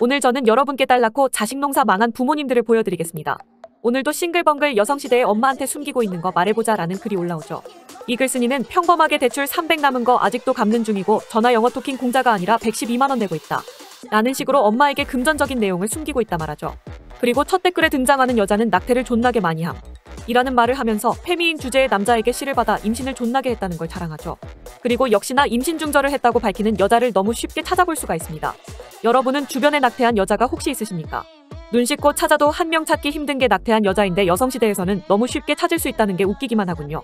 오늘 저는 여러분께 딸 낳고 자식 농사 망한 부모님들을 보여드리겠습니다. 오늘도 싱글벙글 여성시대의 엄마한테 숨기고 있는 거 말해보자 라는 글이 올라오죠. 이 글쓴이는 평범하게 대출 300 남은 거 아직도 갚는 중이고 전화 영어 토킹 공자가 아니라 112만원 내고 있다. 라는 식으로 엄마에게 금전적인 내용을 숨기고 있다 말하죠. 그리고 첫 댓글에 등장하는 여자는 낙태를 존나게 많이 함. 이라는 말을 하면서 페미인 주제의 남자에게 씨를 받아 임신을 존나게 했다는 걸 자랑하죠. 그리고 역시나 임신 중절을 했다고 밝히는 여자를 너무 쉽게 찾아볼 수가 있습니다. 여러분은 주변에 낙태한 여자가 혹시 있으십니까? 눈 씻고 찾아도 한 명 찾기 힘든 게 낙태한 여자인데 여성시대에서는 너무 쉽게 찾을 수 있다는 게 웃기기만 하군요.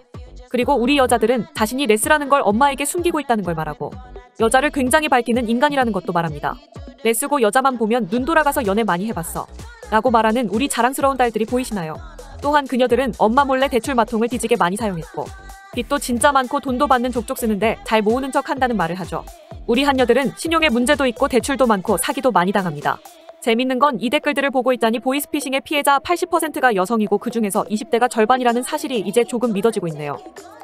그리고 우리 여자들은 자신이 레스라는 걸 엄마에게 숨기고 있다는 걸 말하고 여자를 굉장히 밝히는 인간이라는 것도 말합니다. 레스고 여자만 보면 눈 돌아가서 연애 많이 해봤어. 라고 말하는 우리 자랑스러운 딸들이 보이시나요? 또한 그녀들은 엄마 몰래 대출 마통을 뒤지게 많이 사용했고 빚도 진짜 많고 돈도 받는 족족 쓰는데 잘 모으는 척 한다는 말을 하죠. 우리 한여들은 신용에 문제도 있고 대출도 많고 사기도 많이 당합니다. 재밌는 건 이 댓글들을 보고 있자니 보이스피싱의 피해자 80%가 여성이고 그 중에서 20대가 절반이라는 사실이 이제 조금 믿어지고 있네요.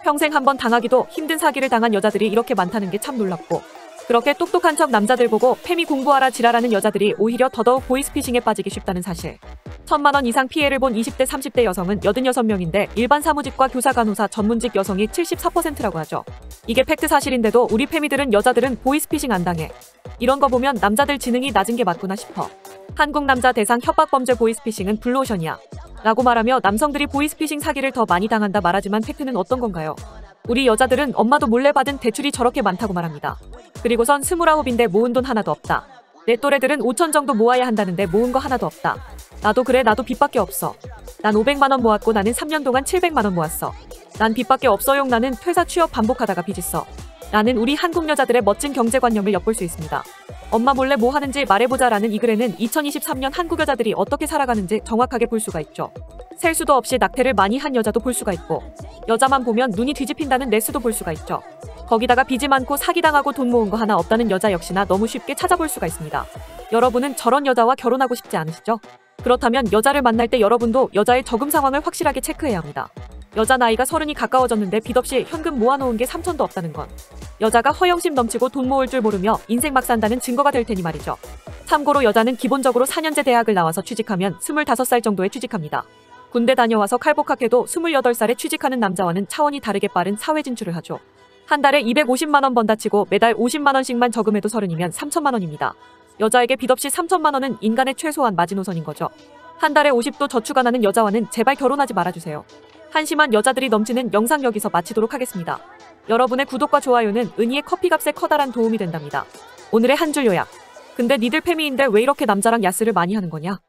평생 한번 당하기도 힘든 사기를 당한 여자들이 이렇게 많다는 게 참 놀랍고 그렇게 똑똑한 척 남자들 보고 페미 공부하라 지랄하는 여자들이 오히려 더더욱 보이스피싱에 빠지기 쉽다는 사실. 천만 원 이상 피해를 본 20대 30대 여성은 86명인데 일반 사무직과 교사 간호사 전문직 여성이 74%라고 하죠. 이게 팩트 사실인데도 우리 페미들은 여자들은 보이스피싱 안 당해. 이런 거 보면 남자들 지능이 낮은 게 맞구나 싶어. 한국 남자 대상 협박범죄 보이스피싱은 블루오션이야. 라고 말하며 남성들이 보이스피싱 사기를 더 많이 당한다 말하지만 팩트는 어떤 건가요? 우리 여자들은 엄마도 몰래 받은 대출이 저렇게 많다고 말합니다. 그리고선 스물아홉인데 모은 돈 하나도 없다. 내 또래들은 5천 정도 모아야 한다는데 모은 거 하나도 없다. 나도 그래 나도 빚밖에 없어. 난 500만 원 모았고 나는 3년 동안 700만 원 모았어. 난 빚밖에 없어용 나는 퇴사 취업 반복하다가 빚 있어. 나는 우리 한국 여자들의 멋진 경제관념을 엿볼 수 있습니다. 엄마 몰래 뭐 하는지 말해보자라는 이 글에는 2023년 한국 여자들이 어떻게 살아가는지 정확하게 볼 수가 있죠. 셀 수도 없이 낙태를 많이 한 여자도 볼 수가 있고 여자만 보면 눈이 뒤집힌다는 레스도 볼 수가 있죠. 거기다가 빚이 많고 사기당하고 돈 모은 거 하나 없다는 여자 역시나 너무 쉽게 찾아볼 수가 있습니다. 여러분은 저런 여자와 결혼하고 싶지 않으시죠? 그렇다면 여자를 만날 때 여러분도 여자의 저금 상황을 확실하게 체크해야 합니다. 여자 나이가 서른이 가까워졌는데 빚 없이 현금 모아놓은 게 3천도 없다는 건 여자가 허영심 넘치고 돈 모을 줄 모르며 인생 막 산다는 증거가 될 테니 말이죠. 참고로 여자는 기본적으로 4년제 대학을 나와서 취직하면 25살 정도에 취직합니다. 군대 다녀와서 칼복학해도 28살에 취직하는 남자와는 차원이 다르게 빠른 사회 진출을 하죠. 한 달에 250만 원 번다 치고 매달 50만 원씩만 저금해도 서른이면 3천만 원입니다. 여자에게 빚 없이 3천만 원은 인간의 최소한 마지노선인 거죠. 한 달에 50도 저축 안 하는 여자와는 제발 결혼하지 말아주세요. 한심한 여자들이 넘치는 영상 여기서 마치도록 하겠습니다. 여러분의 구독과 좋아요는 은희의 커피값에 커다란 도움이 된답니다. 오늘의 한 줄 요약. 근데 니들 페미인데 왜 이렇게 남자랑 야스를 많이 하는 거냐?